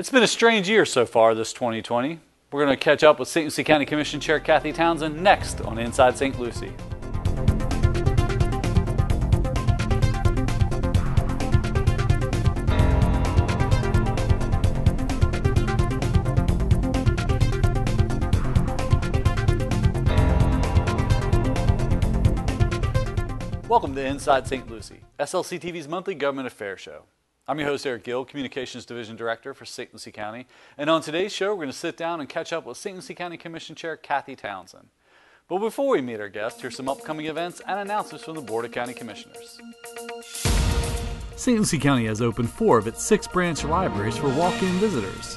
It's been a strange year so far this 2020. We're going to catch up with St. Lucie County Commission Chair Cathy Townsend next on Inside St. Lucie. Welcome to Inside St. Lucie, SLC TV's monthly government affairs show. I'm your host, Erick Gill, Communications Division Director for St. Lucie County. And on today's show, we're going to sit down and catch up with St. Lucie County Commission Chair Cathy Townsend. But before we meet our guest, here's some upcoming events and announcements from the Board of County Commissioners. St. Lucie County has opened four of its six branch libraries for walk in visitors.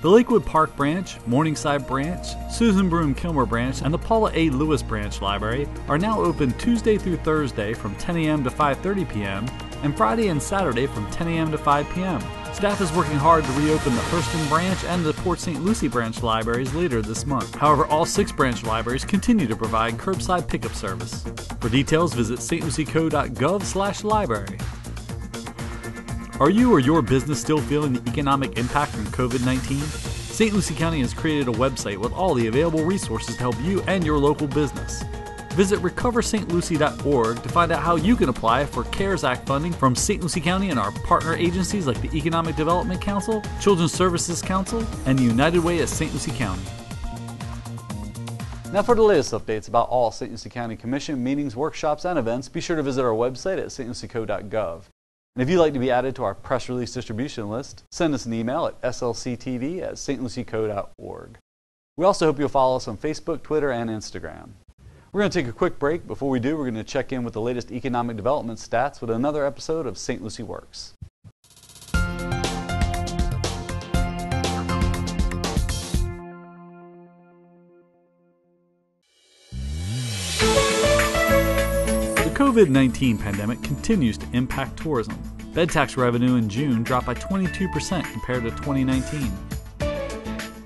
The Lakewood Park Branch, Morningside Branch, Susan Broom Kilmer Branch, and the Paula A. Lewis Branch Library are now open Tuesday through Thursday from 10 a.m. to 5:30 p.m. and Friday and Saturday from 10 a.m. to 5 p.m. Staff is working hard to reopen the Hurston Branch and the Port St. Lucie Branch libraries later this month. However, all six branch libraries continue to provide curbside pickup service. For details, visit stlucieco.gov/library. Are you or your business still feeling the economic impact from COVID 19? St. Lucie County has created a website with all the available resources to help you and your local business. Visit recoverstlucie.org to find out how you can apply for CARES Act funding from St. Lucie County and our partner agencies like the Economic Development Council, Children's Services Council, and the United Way of St. Lucie County. Now, for the latest updates about all St. Lucie County Commission meetings, workshops, and events, be sure to visit our website at stlucieco.gov. And if you'd like to be added to our press release distribution list, send us an email at slctv at stlucieco.org. We also hope you'll follow us on Facebook, Twitter, and Instagram. We're going to take a quick break. Before we do, we're going to check in with the latest economic development stats with another episode of St. Lucie Works. COVID 19 pandemic continues to impact tourism. Bed tax revenue in June dropped by 22% compared to 2019.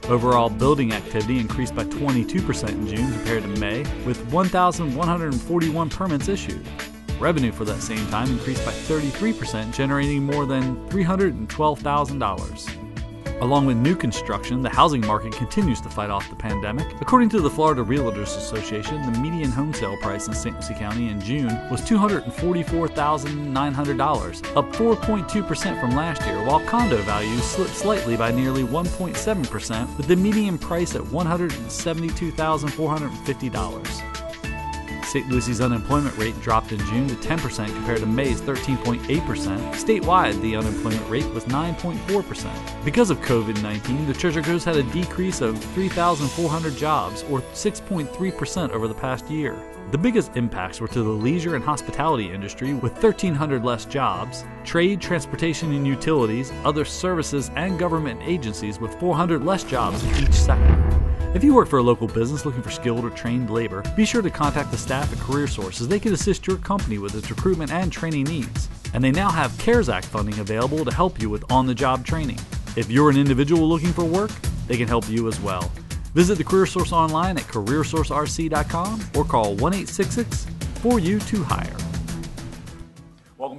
Overall building activity increased by 22% in June compared to May, with 1,141 permits issued. Revenue for that same time increased by 33%, generating more than $312,000. Along with new construction, the housing market continues to fight off the pandemic. According to the Florida Realtors Association, the median home sale price in St. Lucie County in June was $244,900, up 4.2% from last year, while condo values slipped slightly by nearly 1.7%, with the median price at $172,450. St. Lucie's unemployment rate dropped in June to 10% compared to May's 13.8%. Statewide, the unemployment rate was 9.4%. Because of COVID 19, the Treasure Coast had a decrease of 3,400 jobs, or 6.3% over the past year. The biggest impacts were to the leisure and hospitality industry, with 1,300 less jobs, trade, transportation and utilities, other services, and government agencies with 400 less jobs in each sector. If you work for a local business looking for skilled or trained labor, be sure to contact the staff at Career Sources. They can assist your company with its recruitment and training needs. And they now have CARES Act funding available to help you with on the job training. If you're an individual looking for work, they can help you as well. Visit the Career Source online at careersourcerc.com or call 1 866 4 u 2 hire.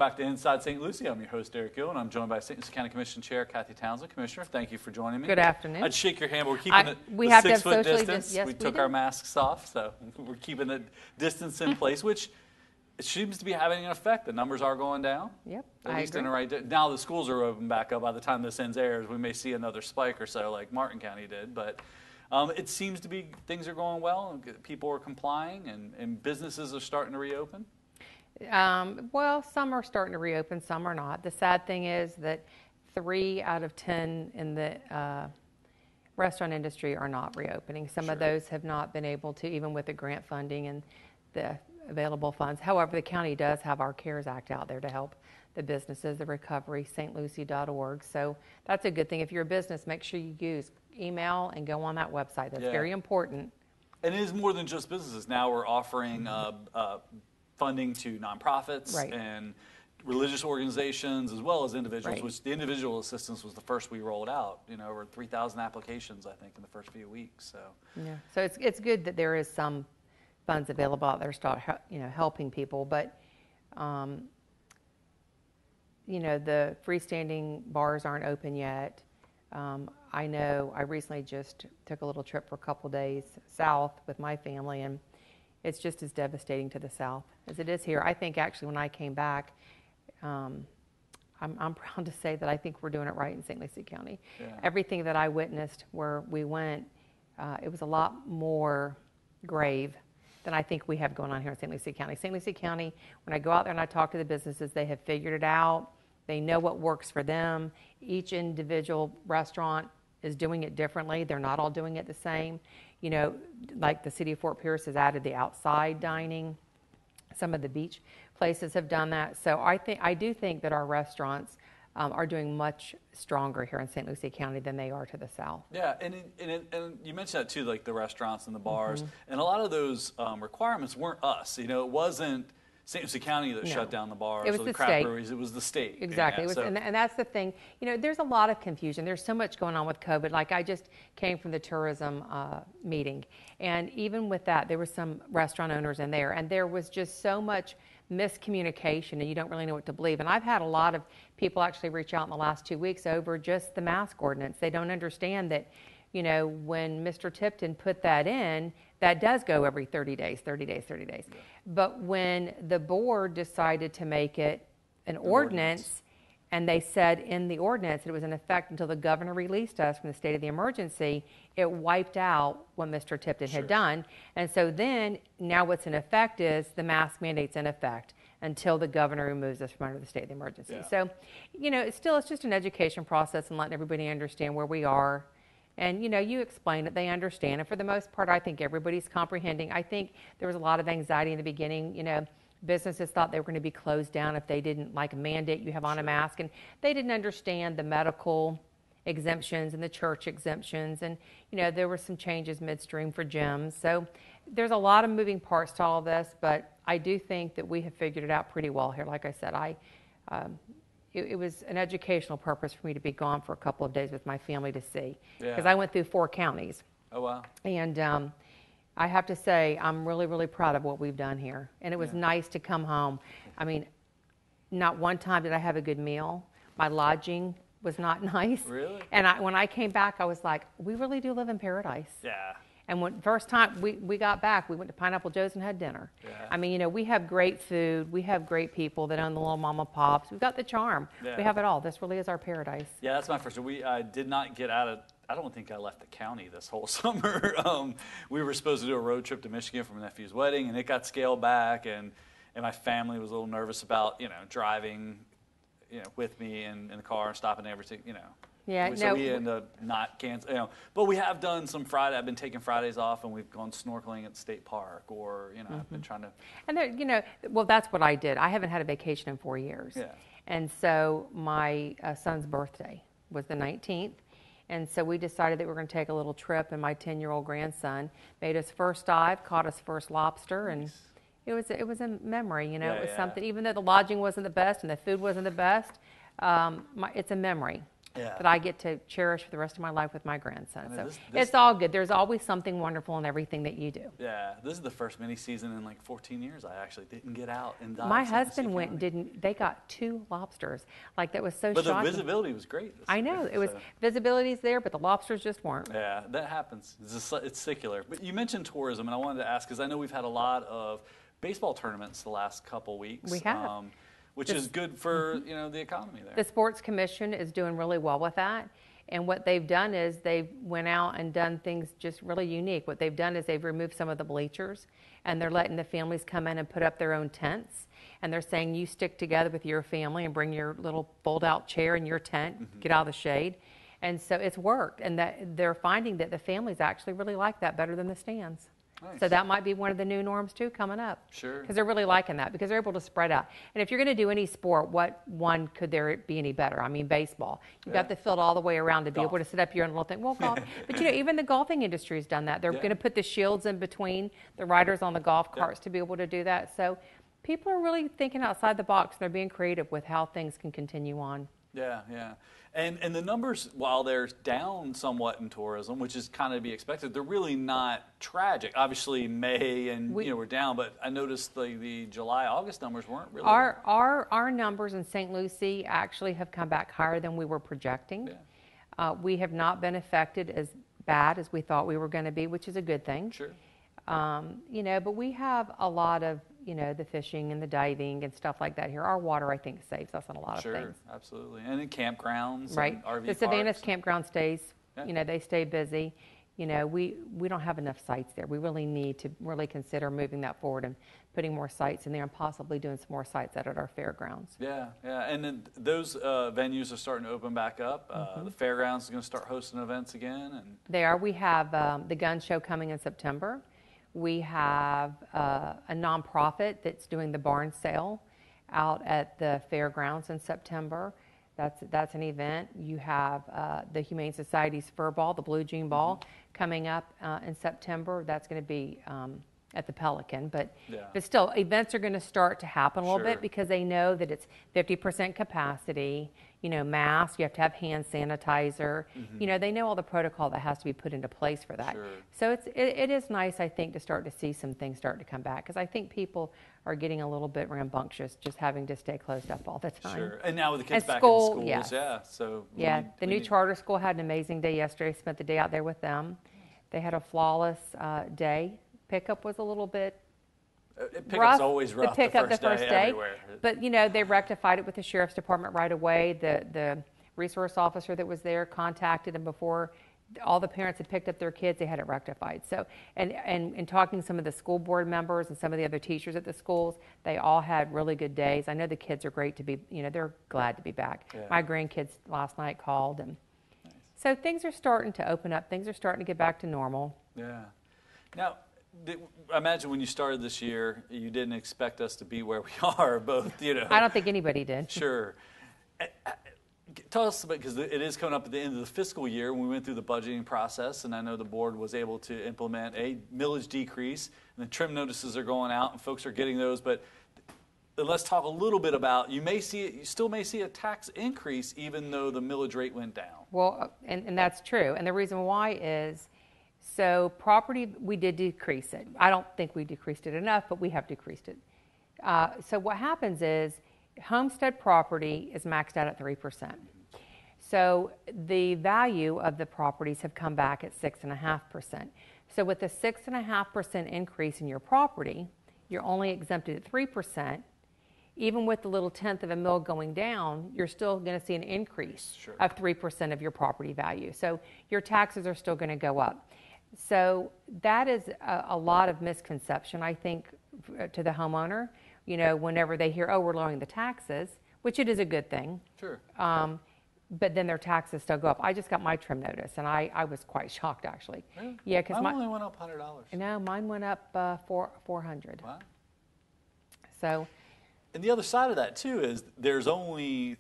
Back to Inside St. Lucie. I'm your host, Erick Gill, and I'm joined by St. Lucie County Commission Chair Cathy Townsend. Commissioner, thank you for joining me. Good afternoon. I'd shake your hand. but We're keeping I- it we the have to six have foot distance. dis- yes, we we took do. our masks off, so we're keeping the distance in place, which it seems to be having an effect. The numbers are going down. Yep, At I least in the right. di- Now the schools are open back up. By the time this ends airs, we may see another spike or so, like Martin County did. But um, it seems to be things are going well, and people are complying, and, and businesses are starting to reopen. Um, well, some are starting to reopen, some are not. The sad thing is that three out of 10 in the uh, restaurant industry are not reopening. Some of those have not been able to, even with the grant funding and the available funds. However, the county does have our CARES Act out there to help the businesses, the recovery, stlucie.org. So that's a good thing. If you're a business, make sure you use email and go on that website. That's Yeah. very important. And it is more than just businesses. Now we're offering uh, uh, funding to nonprofits Right. and religious organizations as well as individuals. Right. Which the individual assistance was the first we rolled out. You know, over 3,000 applications I think in the first few weeks. So Yeah, so it's, it's good that there is some funds available out there to start, you know, helping people, but, um, you know, the freestanding bars aren't open yet. Um, I know I recently just took a little trip for a couple days south with my family, and it's just as devastating to the south as it is here. I think actually when I came back, um, I'm, I'm proud to say that I think we're doing it right in St. Lucie County. Yeah. Everything that I witnessed where we went, uh, it was a lot more grave than I think we have going on here in St. Lucie County. St. Lucie County, when I go out there and I talk to the businesses, they have figured it out. They know what works for them. Each individual restaurant is doing it differently. They're not all doing it the same. You know, like the city of Fort Pierce has added the outside dining. Some of the beach places have done that. So I think I do think that our restaurants um, are doing much stronger here in St. Lucie County than they are to the south. Yeah, and it, and, it, and you mentioned that too, like the restaurants and the bars, Mm-hmm. and a lot of those um, requirements weren't us. You know, it wasn't St. Lucie County that No. shut down the bars It was or the the craft state. breweries. It was the state. Exactly. Yeah, It was, so- and, and that's the thing. You know, there's a lot of confusion. There's so much going on with COVID. Like I just came from the tourism uh, meeting, and even with that, there were some restaurant owners in there, and there was just so much miscommunication, and you don't really know what to believe. And I've had a lot of people actually reach out in the last two weeks over just the mask ordinance. They don't understand that. You know, when Mr. Tipton put that in, that does go every 30 days, 30 days, 30 days. But when the board decided to make it an ordinance. and they said in the ordinance that it was in effect until the governor released us from the state of the emergency, it wiped out what Mr. Tipton Sure. had done. And so then, now what's in effect is the mask mandate's in effect until the governor removes us from under the state of the emergency. Yeah. So, you know, it's still, it's just an education process and letting everybody understand where we are. And, you know, you explain it, they understand. And for the most part, I think everybody's comprehending. I think there was a lot of anxiety in the beginning, you know, businesses thought they were going to be closed down if they didn't like a mandate you have on a mask. And they didn't understand the medical exemptions and the church exemptions. And you know there were some changes midstream for gyms. So there's a lot of moving parts to all this but i do think that we have figured it out pretty well here. Like i said i um, it, it was an educational purpose for me to be gone for a couple of days with my family to see because Yeah. i went through four counties oh wow. and um, I have to say, I'm really, really proud of what we've done here. And it was Yeah. nice to come home. I mean, not one time did I have a good meal. My lodging was not nice. Really? And I, when I came back, I was like, we really do live in paradise. Yeah. And when first time we, we got back, we went to Pineapple Joe's and had dinner. Yeah. I mean, you know, we have great food. We have great people that own the little mama pops. We've got the charm. Yeah. We have it all. This really is our paradise. Yeah, that's my first. We I did not get out of. I don't think I left the county this whole summer. um, we were supposed to do a road trip to Michigan for my nephew's wedding, and it got scaled back, and and my family was a little nervous about you know driving, you know, with me in, in the car and stopping everything, you know. Yeah, We- so no, we ended up not cancel, you know. But we have done some Friday. I've been taking Fridays off, and we've gone snorkeling at state park, or you know, I've Mm-hmm. been trying to. And there, you know, well, that's what I did. I haven't had a vacation in four years. Yeah. And so my uh, son's birthday was the 19th. And so we decided that we were going to take a little trip, and my 10 year old grandson made his first dive, caught his first lobster, and Nice. it was, it was a memory. You know, Yeah, it was yeah. something, even though the lodging wasn't the best and the food wasn't the best, um, my, it's a memory. Yeah. That I get to cherish for the rest of my life with my grandson. I mean, so this- this- it's all good. There's always something wonderful in everything that you do. Yeah, this is the first mini season in like 14 years. I actually didn't get out and dive. My in St. Lucie husband went and didn't. They got two lobsters. Like that was so But the shocking. visibility was great. I year, know it was so- visibility's there, but the lobsters just weren't. Yeah, that happens. It's, just, it's secular. But you mentioned tourism, and I wanted to ask because I know we've had a lot of baseball tournaments the last couple weeks. We have. um, which This- is good for you know the economy there. The Sports Commission is doing really well with that. And what they've done is they've went out and done things just really unique. What they've done is they've removed some of the bleachers and they're letting the families come in and put up their own tents. And they're saying you stick together with your family and bring your little fold out chair in your tent, Mm-hmm. get out of the shade. And so it's worked. And that they're finding that the families actually really like that better than the stands. Nice. So that might be one of the new norms too coming up. Sure. Because they're really liking that because they're able to spread out. And if you're going to do any sport, what one could there be any better? I mean, baseball. You've got Yeah. the field all the way around to be able to sit up here and little thing. Well, golf. but you know, even the golfing industry has done that. They're Yeah. going to put the shields in between the riders on the golf Yeah. carts to be able to do that. So people are really thinking outside the box. And they're being creative with how things can continue on. Yeah, yeah. And and the numbers, while they're down somewhat in tourism, which is kind of to be expected, they're really not tragic. Obviously, May and We- you know we're down, but I noticed the, the July August numbers weren't really. Our, our, our numbers in St. Lucie actually have come back higher than we were projecting. Yeah. Uh, we have not been affected as bad as we thought we were going to be, which is a good thing. Sure. Um, you know, but we have a lot of, you know, the fishing and the diving and stuff like that here. Our water, I think, saves us on a lot Sure, of things. Sure, absolutely. And in campgrounds, Right. and RV The Savannas campground stays, Yeah. you know, they stay busy. You know, we, we don't have enough sites there. We really need to really consider moving that forward and putting more sites in there and possibly doing some more sites out at our fairgrounds. Yeah, yeah, and then those uh, venues are starting to open back up. Uh, Mm-hmm. The fairgrounds is going to start hosting events again, and They are. We have um, the gun show coming in September. We have uh, a nonprofit that's doing the barn sale out at the fairgrounds in September. That's that's an event. You have uh, the Humane Society's Fur Ball, the Blue Jean Ball, coming up uh, in September. That's going to be um, at the Pelican, but Yeah. but still, events are going to start to happen a little Sure. bit because they know that it's 50% capacity. You know, masks. You have to have hand sanitizer. You know, they know all the protocol that has to be put into place for that. Mm-hmm. Sure. So it's it, it is nice, I think, to start to see some things start to come back because I think people are getting a little bit rambunctious just having to stay closed up all the time. sure. And now with the kids And back school, in schools, yes. yeah. So Yeah, need- the new need- charter school had an amazing day yesterday. Spent the day out there with them. They had a flawless uh, day. Pickup was a little bit uh, Pickup's rough. always rough. The pickup the first, day, everywhere. But you know, they rectified it with the sheriff's department right away. The the resource officer that was there contacted them before all the parents had picked up their kids. They had it rectified. So, and and in talking to some of the school board members and some of the other teachers at the schools, they all had really good days. I know the kids are great to be. You know, they're glad to be back. Yeah. My grandkids last night called and. So things are starting to open up. Things are starting to get back to normal. Yeah. Now, imagine when you started this year, you didn't expect us to be where we are, both, you know. I don't think anybody did. Sure. Uh, uh, Tell us about because it is coming up at the end of the fiscal year when we went through the budgeting process, and I know the board was able to implement a millage decrease, and the trim notices are going out, and folks are getting those. But let's talk a little bit about you may see you still may see a tax increase even though the millage rate went down. Well, uh, and, and that's true. And the reason why is so property, we did decrease it. I don't think we decreased it enough, but we have decreased it. Uh, so what happens is homestead property is maxed out at 3%. So the value of the properties have come back at 6.5%. So with a 6.5% increase in your property, you're only exempted at 3%. Even with the little tenth of a mill going down, you're still going to see an increase Sure. of 3% of your property value. So your taxes are still going to go up. So that is a, a lot of misconception, I think, to the homeowner. You know, whenever they hear, oh, we're lowering the taxes, which it is a good thing, Sure. um, but then their taxes still go up. I just got my trim notice, and I, I was quite shocked actually. Really? Yeah, because Mine my only went up hundred dollars. no, mine went up uh, four four hundred. Wow. So And the other side of that too is there's only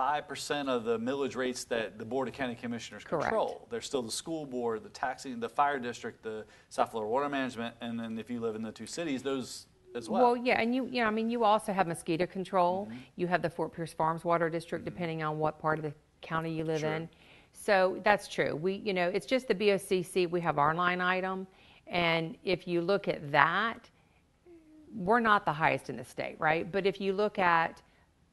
35% of the millage rates that the Board of County Commissioners Correct. control. There's still the school board, the taxing, the fire district, the South Florida Water Management, and then if you live in the two cities, those as well. Well, yeah, and you, you know, I mean, you also have mosquito control. Mm-hmm. You have the Fort Pierce Farms Water District, mm-hmm. depending on what part of the county you live Sure. in. So that's true. We, you know, it's just the BOCC. We have our line item, and if you look at that, we're not the highest in the state, right? But if you look at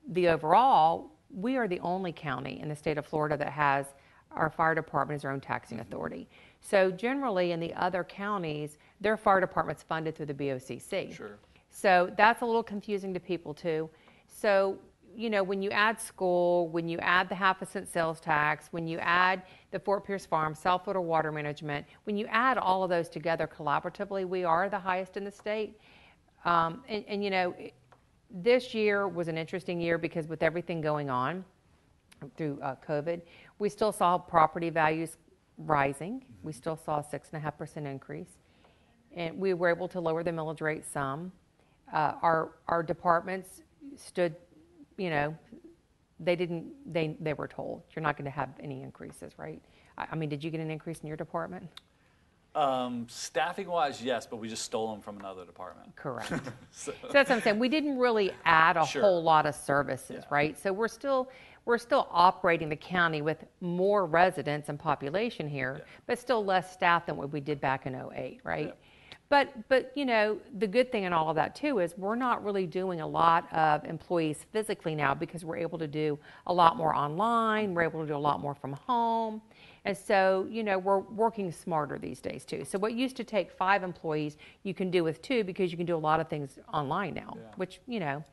the overall, we are the only county in the state of Florida that has our fire department as our own taxing authority. So generally, in the other counties, their fire department's funded through the BOCC. Sure. So that's a little confusing to people too. So, you know, when you add school, when you add the half a cent sales tax, when you add the Fort Pierce Farm, South Florida Water Management, when you add all of those together collaboratively, we are the highest in the state. Um, and, and, you know, this year was an interesting year because with everything going on through uh, COVID, we still saw property values rising. We still saw a six and a half percent increase, and we were able to lower the millage rate some. Uh, our our departments stood, you know, they didn't. They they were told you're not going to have any increases, right? I, I mean, did you get an increase in your department? Um, staffing wise, yes, but we just stole them from another department. Correct. so that's what I'm saying. We didn't really add a Sure. whole lot of services, Yeah. right? So we're still we're still operating the county with more residents and population here, Yeah. but still less staff than what we did back in 08, right? But, but, you know, the good thing in all of that too is we're not really doing a lot of employees physically now because we're able to do a lot more online. We're able to do a lot more from home. And so, you know, we're working smarter these days too. So what used to take five employees, you can do with two because you can do a lot of things online now, Yeah. which, you know,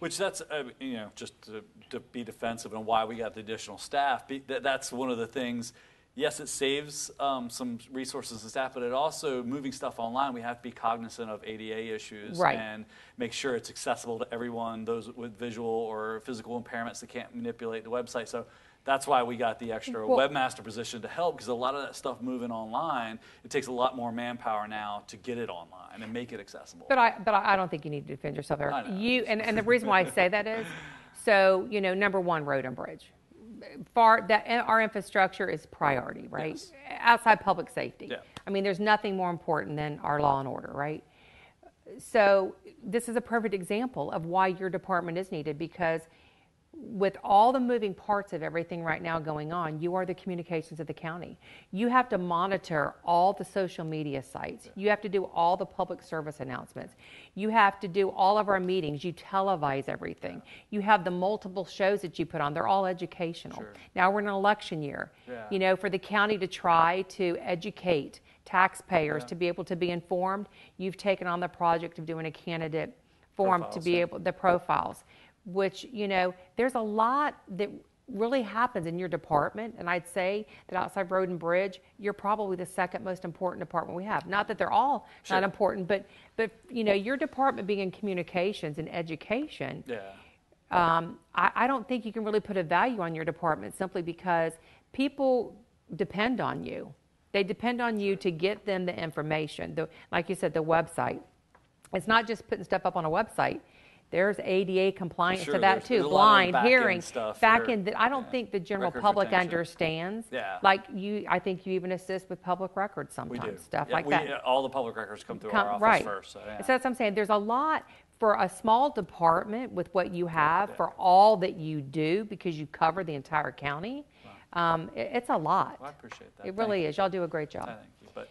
Which that's, uh, you know, just to, to be defensive and why we got the additional staff. Be, that, that's one of the things. Yes, it saves um, some resources and staff, but it also moving stuff online. We have to be cognizant of ADA issues Right. and make sure it's accessible to everyone. Those with visual or physical impairments that can't manipulate the website. So that's why we got the extra Well- webmaster position to help because a lot of that stuff moving online, it takes a lot more manpower now to get it online and make it accessible. But I, but I don't think you need to defend yourself, Erick. Know. You, and, and the reason why I say that is, so, you know, number one, road and bridge. Far, that, our infrastructure is priority, right? Yes. Outside public safety. Yeah. I mean, there's nothing more important than our law and order, right? So this is a perfect example of why your department is needed because with all the moving parts of everything right now going on, you are the communications of the county. You have to monitor all the social media sites. You have to do all the public service announcements. You have to do all of our meetings. You televise everything. You have the multiple shows that you put on. They're all educational. Sure. Now we're in an election year. Yeah. You know, for the county to try to educate taxpayers Yeah. to be able to be informed, you've taken on the project of doing a candidate form to be able the profiles, which you know there's a lot that really happens in your department, and I'd say that outside road and bridge, you're probably the second most important department we have. Not that they're all Sure. not important, but but you know your department being in communications and education yeah. um, I, I don't think you can really put a value on your department simply because people depend on you. They depend on you to get them the information. The, like you said, the website. It's not just putting stuff up on a website. There's ADA compliance Sure, to that too. there's a lot of Blind, back-end hearing, stuff back in. that I don't Yeah. think the general public retention. understands. Yeah. Like you, I think you even assist with public records We sometimes, do. stuff Yeah, like we, that. All the public records come through Come- our office right. first. So, yeah. So that's what I'm saying. There's a lot for a small department with what you have for all that you do because you cover the entire county. Um, it- it's a lot. Well, I appreciate that. It Thank really you. is. Y'all do a great job. thank you. But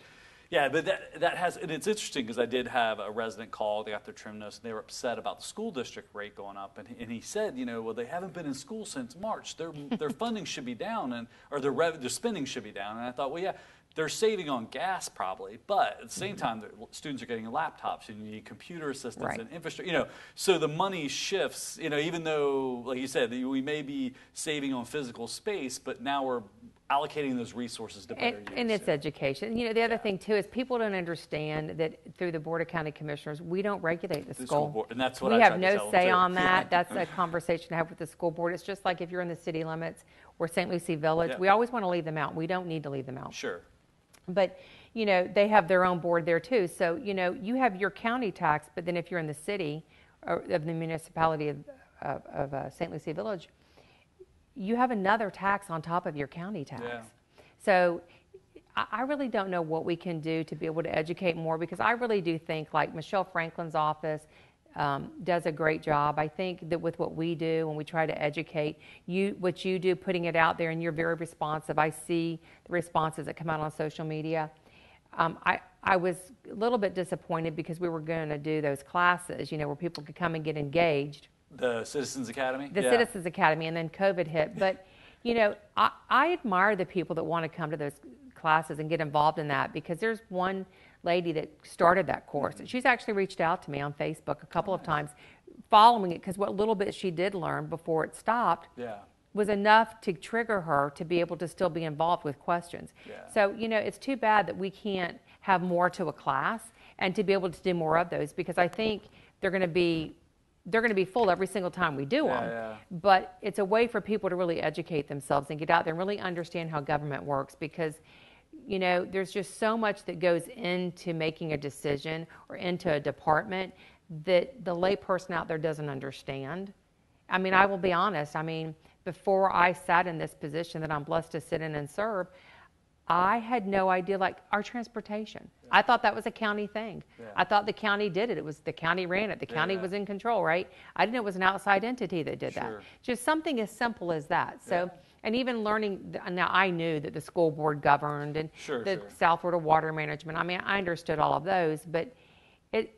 yeah, but that, that has, and it's interesting because I did have a resident call, they got their trim notes, and they were upset about the school district rate going up. And, he- and he said, you know, well, they haven't been in school since March. Their, their funding should be down, and, or their, rev, their spending should be down. And I thought, well, yeah, they're saving on gas probably, but at the same mm-hmm. time, the students are getting laptops and you need computer assistance Right. and infrastructure, you know, so the money shifts, you know, even though, like you said, we may be saving on physical space, but now we're allocating those resources to better And, use. and it's yeah. education. You know, the other thing too is people don't understand that through the Board of County Commissioners, we don't regulate the The school. school board, and that's what we I have no say on that. That's a conversation to have with the school board. It's just like if you're in the city limits or St. Lucie Village, Yeah. we always want to leave them out. We don't need to leave them out. Sure. But, you know, they have their own board there too. So, you know, you have your county tax, but then if you're in the city or of the municipality of, of, of uh, St. Lucie Village, you have another tax on top of your county tax. Yeah. So I, really don't know what we can do to be able to educate more because I really do think like Michelle Franklin's office um, does a great job. I think that with what we do when we try to educate you, what you do, putting it out there, and you're very responsive. I see the responses that come out on social media. Um, I, I was a little bit disappointed because we were going to do those classes, you know, where people could come and get engaged The Citizens Academy? the Yeah. Citizens Academy, and then COVID hit. But you know, I, I admire the people that want to come to those classes and get involved in that because there's one lady that started that course. And She's actually reached out to me on Facebook a couple of oh, times, following it because what little bit she did learn before it stopped Yeah. was enough to trigger her to be able to still be involved with questions. Yeah. So, you know, it's too bad that we can't have more to a class and to be able to do more of those because I think they're going to be they're going to be full every single time we do Yeah, them. yeah. But it's a way for people to really educate themselves and get out there and really understand how government works because you know, there's just so much that goes into making a decision or into a department that the layperson out there doesn't understand. I mean, I will be honest. I mean, before I sat in this position that I'm blessed to sit in and serve, I had no idea, like our transportation. I thought that was a county thing. Yeah. I thought the county did it. It was the county ran it. The county Yeah. was in control, right? I didn't know it was an outside entity that did Sure. that. Just something as simple as that. So, and even learning. Now I knew that the school board governed and Sure, the sure. South Florida Water Management. I mean, I understood all of those, but it.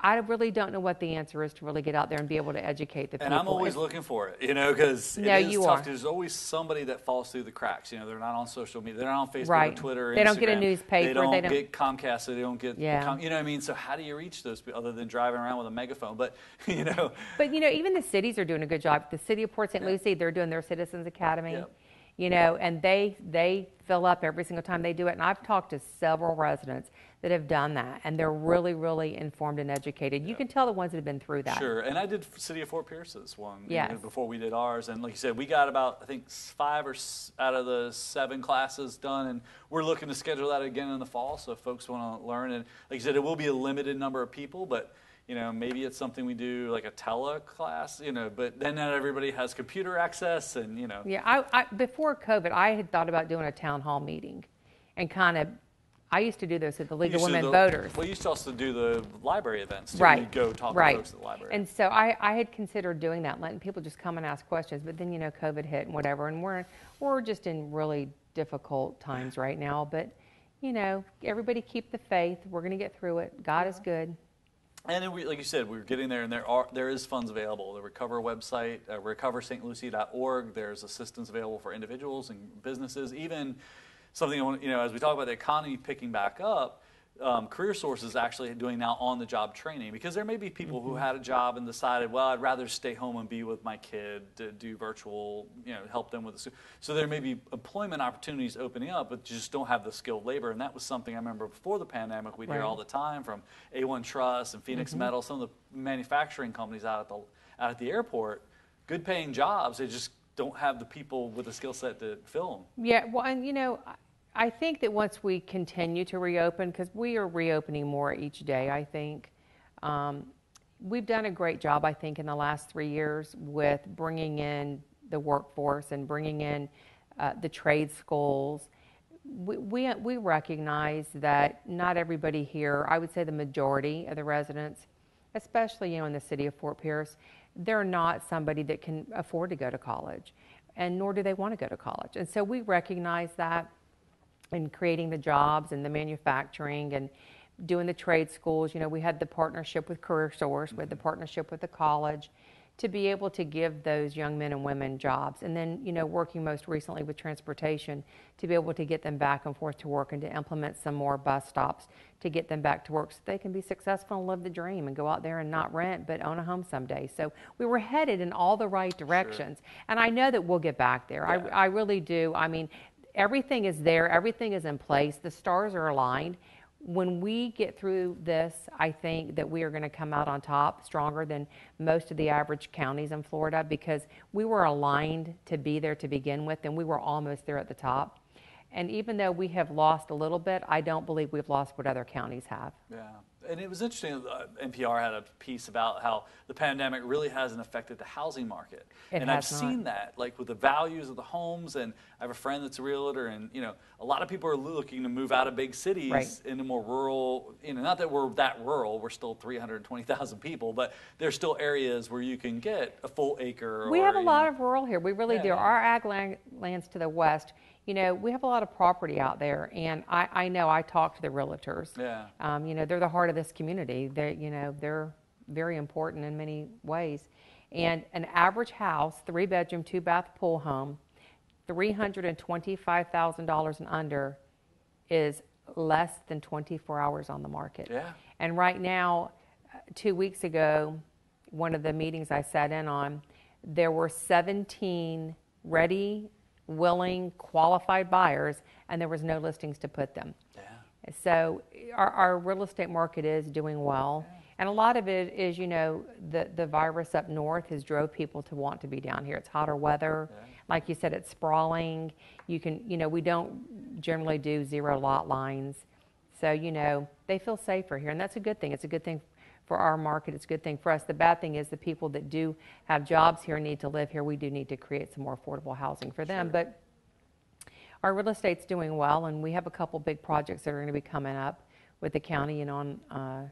I really don't know what the answer is to really get out there and be able to educate the people. And I'm always looking for it, you know, because No, you tough. are. There's always somebody that falls through the cracks. You know, they're not on social media. They're not on Facebook Right. or Twitter. Or They don't get a newspaper, They don't, they don't- get Comcast. So They don't get. Yeah. Com- you know what I mean? So how do you reach those people other than driving around with a megaphone? But you know, But you know, even the cities are doing a good job. The city of Port St. Lucie, they're doing their Citizens Academy. Yep. You know, and they they fill up every single time they do it. And I've talked to several residents that have done that, and they're really, really informed and educated. You can tell the ones that have been through that. Sure, and I did City of Fort Pierce's one Yes. before we did ours, and like you said, we got about I think five or s- out of the seven classes done, and we're looking to schedule that again in the fall. So if folks want to learn, and like you said, it will be a limited number of people, but you know maybe it's something we do like a tele class, you know, but then not everybody has computer access, and you know, Yeah, I, I before COVID, I had thought about doing a town hall meeting, and kind of. I used to do this at the League of Women the- Voters. Well, you used to also do the library events. Too. right go talk right. to folks at the library. and so I, I had considered doing that letting people just come and ask questions but then you know covid hit and whatever and we're we're just in really difficult times right now but you know everybody keep the faith we're going to get through it god is good And then we, like you said, we're getting there, and there are there is funds available. The Recover website, uh, recoverstlucie.org. There's assistance available for individuals and businesses. Even something you know, as we talk about the economy picking back up, um, Career Source is actually doing now on-the-job training because there may be people who had a job and decided, well, I'd rather stay home and be with my kid to do virtual, you know, help them with the. So there may be employment opportunities opening up, but just don't have the skilled labor. And that was something I remember before the pandemic we'd hear all the time from A1 Truss and Phoenix Metal, some of the manufacturing companies out at the out at the airport, good paying jobs. They just don't have the people with the skill set to fill them. yeah well and you know I- think that once we continue to reopen because we are reopening more each day i think um, we've done a great job i think in the last three years with bringing in the workforce and bringing in uh, the trade schools we, we, we recognize that not everybody here, I would say the majority of the residents, especially you know in the city of Fort Pierce, they're not somebody that can afford to go to college, and nor do they want to go to college. And so we recognize that in creating the jobs and the manufacturing and doing the trade schools. You know, we had the partnership with Career Source, we had the partnership with the college to be able to give those young men and women jobs. And then, you know, working most recently with transportation to be able to get them back and forth to work and to implement some more bus stops to get them back to work so they can be successful and live the dream and go out there and not rent but own a home someday. So we were headed in all the right directions. And I know that we'll get back there. Yeah. I, I really do. I mean, everything is there, everything is in place, the stars are aligned. When we get through this, I think that we are going to come out on top stronger than most of the average counties in Florida because we were aligned to be there to begin with and we were almost there at the top. And even though we have lost a little bit, I don't believe we've lost what other counties have. Yeah, and it was interesting. Uh, NPR had a piece about how the pandemic really hasn't affected the housing market, It and I've not. seen that, like with the values of the homes. And I have a friend that's a realtor, and you know, a lot of people are looking to move out of big cities Right. into more rural. You know, not that we're that rural. We're still 320,000 people, but there's still areas where you can get a full acre. We or, have a lot know- of rural here. We really Yeah, do. Our ag land, lands to the west, you know, we have a lot of property out there, and I, I know I talk to the realtors. Yeah. Um, you know, they're the heart of this community. They, you know, they're very important in many ways. And an average house, three bedroom, two bath pool home, three hundred and twenty-five thousand dollars and under, is less than twenty-four hours on the market. Yeah. And right now, two weeks ago, one of the meetings I sat in on, there were 17 ready, willing, qualified buyers, and there was no listings to put them. Yeah. So our, our real estate market is doing well. And a lot of it is, you know, the, the virus up north has drove people to want to be down here. It's hotter weather. Like you said, it's sprawling. You can, you know, we don't generally do zero lot lines. So, you know, they feel safer here. And that's a good thing. It's a good thing for our market. It's a good thing for us. The bad thing is the people that do have jobs here need to live here. We do need to create some more affordable housing for them. Sure. But our real estate's doing well, and we have a couple big projects that are going to be coming up with the county and on uh,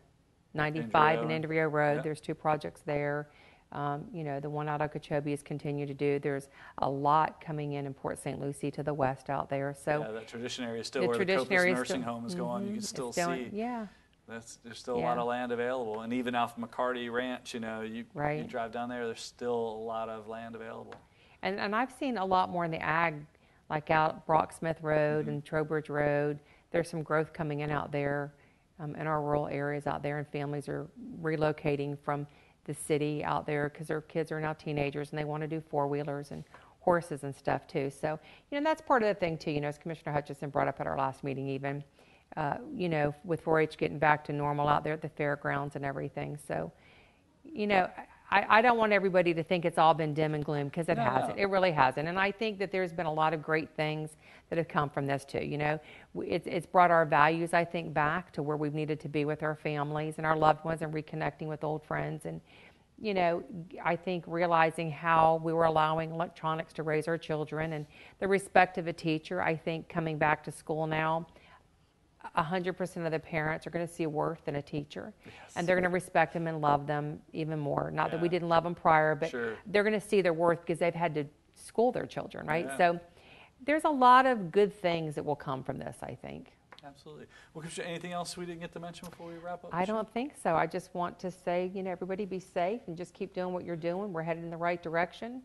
95 and Andrea. Road. Yeah. There's two projects there. Um, you know, the one out of Okeechobee is continue to do. There's a lot coming in in Port St. Lucie to the west out there. So yeah, that tradition area is still the where the tradition Copus area is Nursing still- Home is going. You can it's still see Yeah, that's there's still a lot of land available, and even off McCarty Ranch, you know, you you drive down there, there's still a lot of land available. and and I've seen a lot more in the ag, like out Brocksmith Road Mm-hmm. and Trowbridge Road. There's some growth coming in out there, um, in our rural areas out there, and families are relocating from the city out there because their kids are now teenagers and they want to do four wheelers and horses and stuff too. So you know that's part of the thing too. You know, as Commissioner Hutchinson brought up at our last meeting, even uh, you know with 4-H getting back to normal out there at the fairgrounds and everything. So you know, I, I don't want everybody to think it's all been dim and gloom because it No, hasn't. no. It really hasn't. And I think that there's been a lot of great things that have come from this too. You know, it's, it's brought our values, I think, back to where we've needed to be with our families and our loved ones and reconnecting with old friends. And, you know, I think realizing how we were allowing electronics to raise our children and the respect of a teacher, I think coming back to school now, 100% of the parents are going to see worth in a teacher. And they're going to respect them and love them even more. Not that we didn't love them prior but Sure. they're going to see their worth because they've had to school their children right? Yeah. so there's a lot of good things that will come from this i think. Absolutely. Well, anything else we didn't get to mention before we wrap up? i don't think so. I just want to say you know everybody be safe and just keep doing what you're doing. We're headed in the right direction.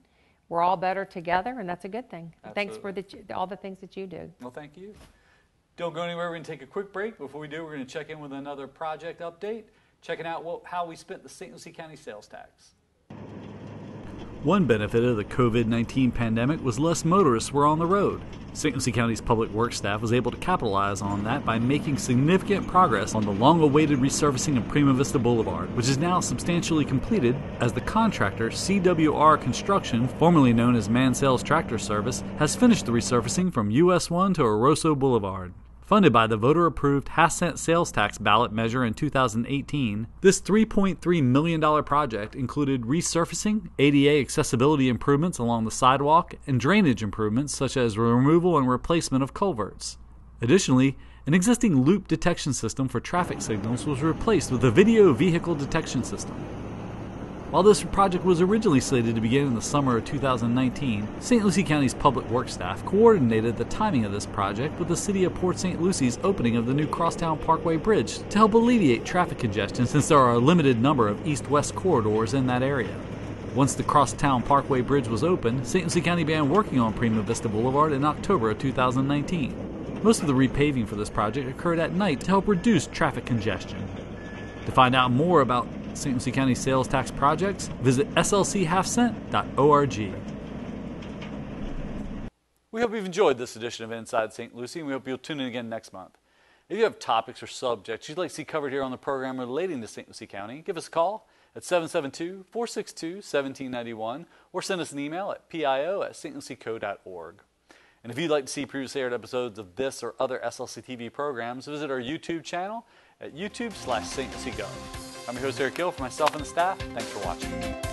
We're all better together and that's a good thing. Thanks for the, all the things that you do. Well, thank you. Don't go anywhere. We're going to take a quick break. Before we do, we're going to check in with another project update, checking out what, how we spent the St. Lucie County sales tax. One benefit of the COVID 19 pandemic was less motorists were on the road. St. Lucie County's public works staff was able to capitalize on that by making significant progress on the long awaited resurfacing of Prima Vista Boulevard, which is now substantially completed as the contractor CWR Construction, formerly known as Mansell's Tractor Service, has finished the resurfacing from US 1 to Airoso Boulevard. Funded by the voter approved half cent sales tax ballot measure in 2018, this $3.3 million project included resurfacing, ADA accessibility improvements along the sidewalk, and drainage improvements such as removal and replacement of culverts. Additionally, an existing loop detection system for traffic signals was replaced with a video vehicle detection system. While this project was originally slated to begin in the summer of 2019, St. Lucie County's public works staff coordinated the timing of this project with the City of Port St. Lucie's opening of the new Crosstown Parkway Bridge to help alleviate traffic congestion since there are a limited number of east west corridors in that area. Once the Crosstown Parkway Bridge was open, St. Lucie County began working on Prima Vista Boulevard in October of 2019. Most of the repaving for this project occurred at night to help reduce traffic congestion. To find out more about St. Lucie County sales tax projects, visit slchalfcent.org. We hope you've enjoyed this edition of Inside St. Lucie, and we hope you'll tune in again next month. If you have topics or subjects you'd like to see covered here on the program relating to St. Lucie County, give us a call at 772 462 1791 or send us an email at pio at stlucieco.org. And if you'd like to see previously aired episodes of this or other SLC TV programs, visit our YouTube channel at youtube slash. I'm your host, Erick Gill, for myself and the staff. Thanks for watching.